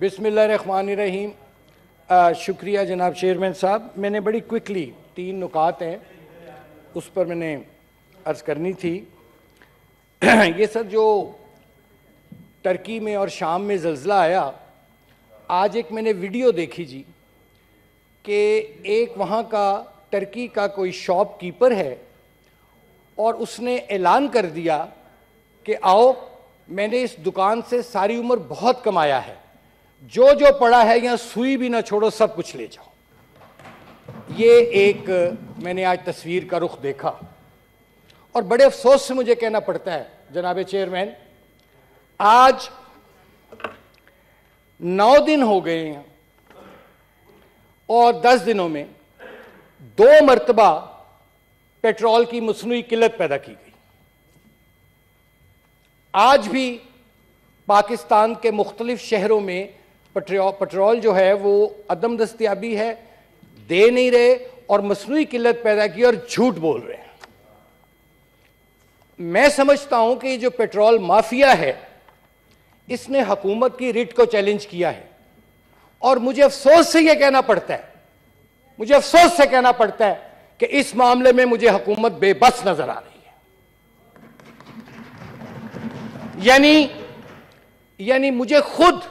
बिस्मिल्लाहिर्रहमानिर्रहीम। शुक्रिया जनाब चेयरमैन साहब। मैंने बड़ी क्विकली तीन नुकात हैं। उस पर मैंने अर्ज़ करनी थी। ये सर जो टर्की में और शाम में जल्ज़ला आया, आज एक मैंने वीडियो देखी जी, कि एक वहाँ का, टर्की का कोई शॉपकीपर है, और उसने ऐलान कर दिया कि आओ, मैंने इस दुकान से सारी उम्र बहुत कमाया है। जो जो पड़ा है यहाँ सुई भी ना छोड़ो, सब कुछ ले जाओ। ये एक मैंने आज तस्वीर का रुख देखा। और बड़े अफसोस से मुझे कहना पड़ता है, जनाब चेयरमैन, आज नौ दिन हो गए हैं और दस दिनों में दो मरतबा पेट्रोल की मसनू किल्लत पैदा की गई। आज भी पाकिस्तान के मुख्तलिफ़ शहरों में पेट्रोल जो है वो अदम दस्तियाबी है, दे नहीं रहे और मसनू किल्लत पैदा की और झूठ बोल रहे हैं। मैं समझता हूँ कि जो पेट्रोल माफिया है, इसने हकूमत की रिट को चैलेंज किया है। और मुझे अफसोस से यह कहना पड़ता है, मुझे अफसोस से कहना पड़ता है कि इस मामले में मुझे हकूमत बेबस नज़र आ रही है। यानी यानी मुझे खुद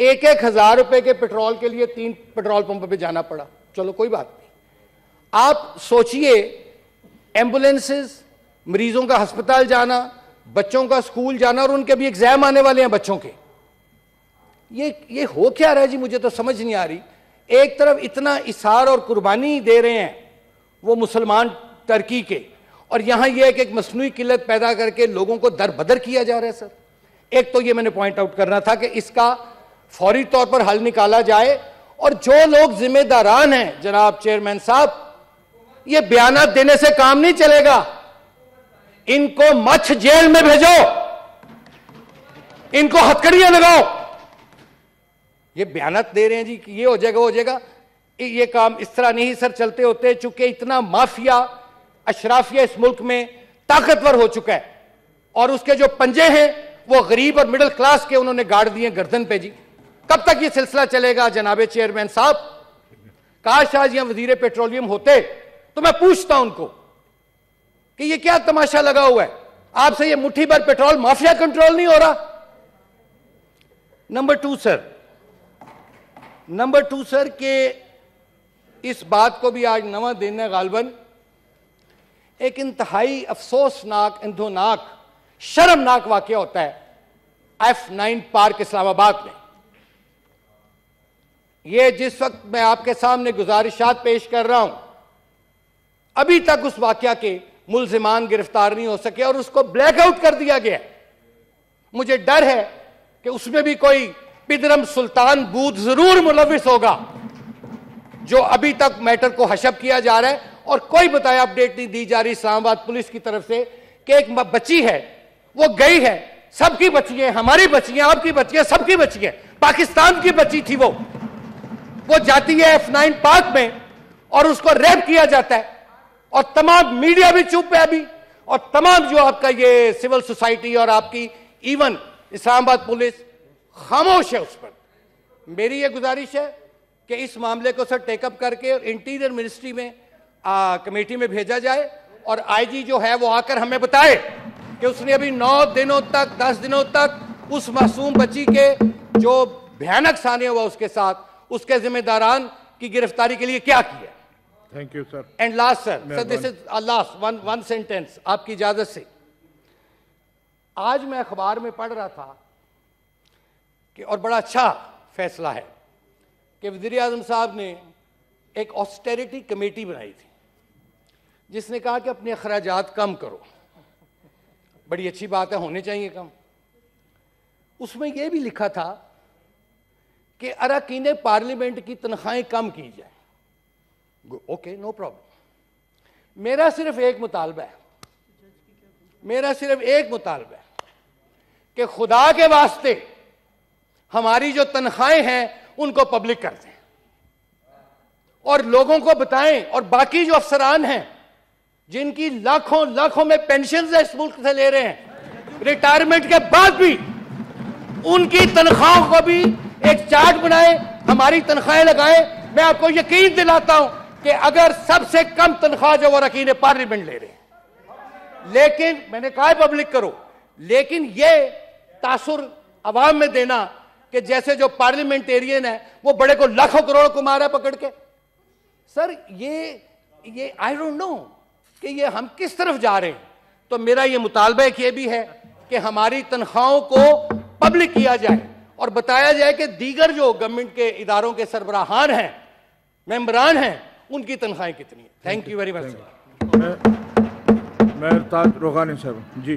एक एक हज़ार रुपए के पेट्रोल के लिए तीन पेट्रोल पंप पे जाना पड़ा। चलो, कोई बात नहीं। आप सोचिए, एम्बुलेंसेस, मरीजों का अस्पताल जाना, बच्चों का स्कूल जाना और उनके भी एग्ज़ाम आने वाले हैं बच्चों के। ये ये हो क्या रहा है जी? मुझे तो समझ नहीं आ रही। एक तरफ़ इतना इशार और कुर्बानी दे रहे हैं वो मुसलमान टर्की के, और यहाँ यह कि एक मसनू किल्लत पैदा करके लोगों को दर बदर किया जा रहा है, सर। एक तो ये मैंने पॉइंट आउट करना था कि इसका फौरी तौर पर हल निकाला जाए और जो लोग जिम्मेदारान हैं, जनाब चेयरमैन साहब, ये बयान देने से काम नहीं चलेगा। इनको मच्छ जेल में भेजो। इनको हथकड़ियाँ लगाओ। ये बयान दे रहे हैं जी कि ये हो जाएगा हो जाएगा। ये काम इस तरह नहीं, सर, चलते होते चूँकि इतना माफिया, अशराफिया इस मुल्क में ताकतवर हो चुका है। और उसके जो पंजे हैं, वो गरीब और मिडिल क्लास के, उन्होंने गाड़ दिए गर्दन पे जी। कब तक ये सिलसिला चलेगा, जनाबे चेयरमैन साहब? काश आज यहाँ वज़ीर पेट्रोलियम होते तो मैं पूछता उनको कि ये क्या तमाशा लगा हुआ है? आपसे ये मुट्ठी भर पेट्रोल माफिया कंट्रोल नहीं हो रहा? Number two, sir. Number two, sir, के इस बात को भी आज नवा दिन है गालबन। एक इंतहाई अफसोसनाक, इंधोनाक, शर्मनाक वाक्य होता है, एफ़ नाइन पार्क इस्लामाबाद में। यह जिस वक्त मैं आपके सामने गुजारिशात पेश कर रहा हूँ, अभी तक उस वाक्य के मुलजिमान गिरफ़्तार नहीं हो सके और उसको ब्लैकआउट कर दिया गया मुझे डर है कि उसमें भी कोई पिदरम सुल्तान बूथ ज़रूर मुलविस होगा, जो अभी तक मैटर को हशब किया जा रहा है और कोई बताया अपडेट नहीं दी जा रही। इस्लामाबाद पुलिस की तरफ़ से कि एक बच्ची है, वो गई है, सबकी बच्ची है, हमारी बच्ची है आपकी बच्ची है सबकी बच्ची है पाकिस्तान की बच्ची थी वो। वो जाती है एफ़ नाइन पार्क में और उसको रेप किया जाता है। और तमाम मीडिया भी चुप है अभी। और तमाम जो आपका ये सिविल सोसाइटी और आपकी इवन इस्लामाबाद पुलिस खामोश है उस पर। मेरी ये गुजारिश है कि इस मामले को सर टेकअप करके इंटीरियर मिनिस्ट्री में आ, कमेटी में भेजा जाए और आईजी जो है वो आकर हमें बताए कि उसने अभी नौ दिनों तक दस दिनों तक उस मासूम बच्ची के जो भयानक साने हुआ उसके साथ उसके जिम्मेदारान की गिरफ्तारी के लिए क्या किया? Thank you sir and last sir sir this is last one one sentence आपकी इजाज़त से। आज मैं अखबार में पढ़ रहा था कि और बड़ा अच्छा फैसला है कि वज़ीर आज़म साहब ने एक ऑस्टेरिटी कमेटी बनाई थी जिसने कहा कि अपने अखराज कम करो। बड़ी अच्छी बात है होने चाहिए कम। उसमें यह भी लिखा था कि अरकान पार्लियामेंट की तनख्वाहें कम की जाए। ओके नो प्रॉब्लम मेरा सिर्फ़ एक मुतालबा है। मेरा सिर्फ़ एक मुतालबा है कि खुदा के वास्ते हमारी जो तनख्वाहें हैं उनको पब्लिक कर दें। और लोगों को बताएँ और बाकी जो अफसरान हैं जिनकी लाखों लाखों में पेंशन इस मुल्क से ले रहे हैं रिटायरमेंट के बाद भी उनकी तनख्वाहों को भी एक चार्ट बनाए, हमारी तनख्वाहें लगाए। मैं आपको यकीन दिलाता हूँ कि अगर सबसे कम तनख्वाह जो वो रकीन पार्लियामेंट ले रहे हैं। लेकिन, मैंने कहा पब्लिक करो, लेकिन ये तासुर अवाम में देना कि जैसे जो पार्लियामेंटेरियन है, वो बड़े को लाखों करोड़ को मारा पकड़ के। सर, ये ये आई डोंट नो कि ये हम किस तरफ़ जा रहे हैं। तो मेरा ये मुतालबा ये भी है कि हमारी तनख्वाहों को पब्लिक किया जाए। और बताया जाए कि दीगर जो गवर्नमेंट के इदारों के सरबराहान हैं मेंबरान हैं उनकी तनख्वाहें कितनी है? थैंक यू वेरी मच मैं ताज रोहानी साहब जी।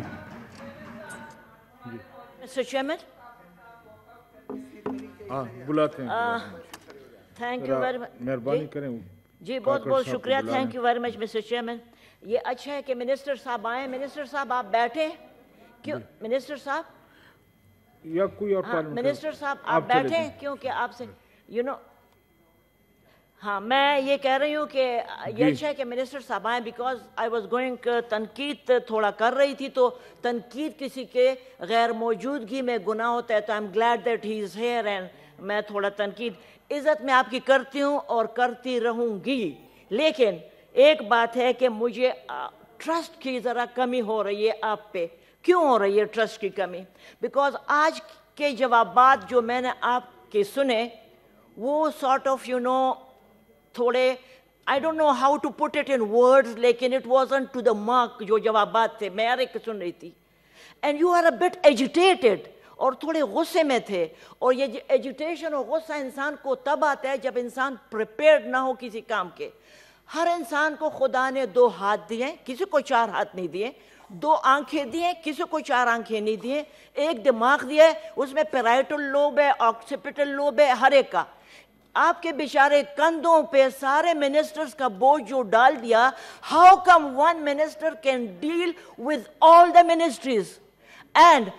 Mr. Chairman, हाँ बुलाते हैं। you जरा very much. मेहरबानी करें जी बहुत बहुत शुक्रिया। Thank you very much mister chairman ये अच्छा है कि मिनिस्टर साहब आए। मिनिस्टर साहब आप बैठे क्यों? मिनिस्टर साहब या कोई और हाँ मिनिस्टर साहब आप चले बैठे क्योंकि आपसे यू नो हाँ मैं ये कह रही हूँ कि ये अच्छा है कि मिनिस्टर साहब आए बिकॉज़ आई वॉज़ गोइंग तनकीद थोड़ा कर रही थी तो तनकीद किसी के गैर मौजूदगी में गुनाह होता है तो I am glad that he is here and मैं थोड़ा तनकीद इज़्ज़त मैं आपकी करती हूँ और करती रहूँगी। लेकिन एक बात है कि मुझे ट्रस्ट की ज़रा कमी हो रही है आप पे। क्यों हो रही है ट्रस्ट की कमी? बिकॉज़ आज के जवाबात जो मैंने आपके सुने, वो सॉर्ट ऑफ़ यू नो थोड़े I don't know how to put it in words लेकिन it was to the mark जो जवाबात थे। मैं हर एक सुन रही थी। And you are a bit agitated और थोड़े गुस्से में थे। और ये एजुटेशन और गुस्सा इंसान को तब आता है जब इंसान प्रिपेयर्ड ना हो किसी काम के। हर इंसान को खुदा ने दो हाथ दिए किसी को चार हाथ नहीं दिए। दो आँखें दिए, किसी को चार आँखें नहीं दिए, एक दिमाग दिया उसमें पेराइटल लोब है ऑक्सीपिटल लोब है, हर एक का। आपके बेचारे कंधों पे सारे मिनिस्टर्स का बोझ जो डाल दिया how come one minister can deal with all the ministries and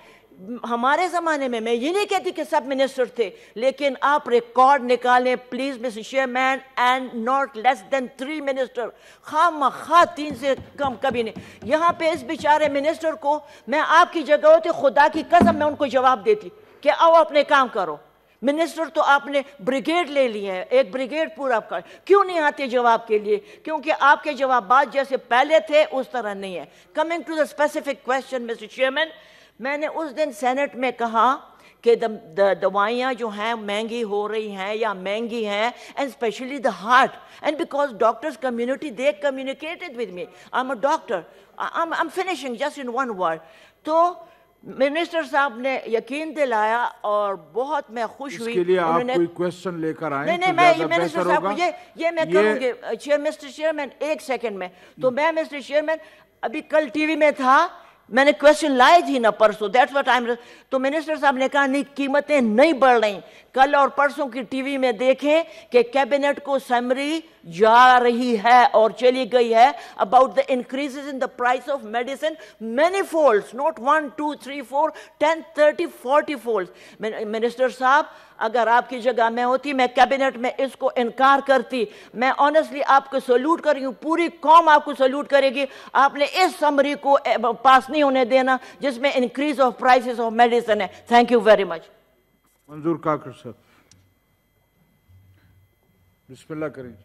हमारे जमाने में, मैं ये नहीं कहती कि सब मिनिस्टर थे, लेकिन आप रिकॉर्ड निकालें please mister chairman and not less than three minister खाम खा तीन से कम कभी नहीं। यहाँ पे इस बेचारे मिनिस्टर को मैं आपकी जगह होती, खुदा की कसम मैं उनको जवाब देती कि आओ अपने काम करो। मिनिस्टर तो आपने ब्रिगेड ले ली है, एक ब्रिगेड पूरा कर। क्यों नहीं आते जवाब के लिए? क्योंकि आपके जवाब जैसे पहले थे, उस तरह नहीं है। Coming to the specific question mister chairman मैंने उस दिन सेनेट में कहा कि दवाइयाँ जो हैं महँगी हो रही हैं या महँगी हैं and specially the heart and because doctors community they communicated with me I am a doctor I am finishing just in one word तो मिनिस्टर साहब ने यकीन दिलाया और बहुत मैं खुश हुई। इसके लिए आप कोई क्वेश्चन लेकर आए नहीं नहीं तो मैं ज़्यादा मिनिस्टर साहब ये ये मैं करूँगी। चेयर मिस्टर चेयरमैन एक सेकंड में। तो मैं मिस्टर चेयरमैन अभी कल टीवी में था मैंने क्वेश्चन लाए थी ना परसों. दैट्स व्हाट आई एम तो मिनिस्टर साहब ने कहा, नहीं, कीमतें नहीं बढ़ रही. कल और परसों की टीवी में देखें कि कैबिनेट को समरी जा रही है और चली गई है about the increases in the price of medicine many folds not one two three four ten thirty forty fold minister साहब, अगर आपकी जगह मैं होती, मैं कैबिनेट में इसको इनकार करती। मैं ऑनेस्टली आपको सल्यूट कर रही हूँ, पूरी कौम आपको सल्यूट करेगी। आपने इस समरी को पास नहीं होने देना, जिसमें increase of prices of medicine है। Thank you very much मंजूर काकर साहब बिस्मिल्लाह करें